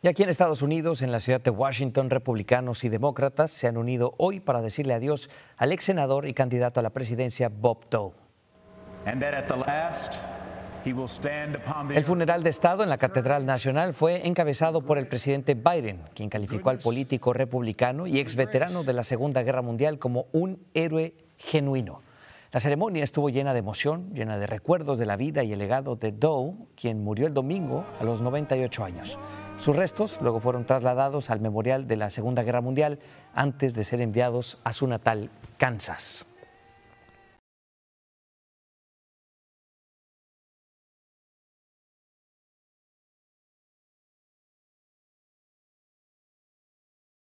Y aquí en Estados Unidos, en la ciudad de Washington, republicanos y demócratas se han unido hoy para decirle adiós al ex senador y candidato a la presidencia Bob Dole. El funeral de Estado en la Catedral Nacional fue encabezado por el presidente Biden, quien calificó al político republicano y ex veterano de la Segunda Guerra Mundial como un héroe genuino. La ceremonia estuvo llena de emoción, llena de recuerdos de la vida y el legado de Doe, quien murió el domingo a los 98 años. Sus restos luego fueron trasladados al memorial de la Segunda Guerra Mundial antes de ser enviados a su natal Kansas.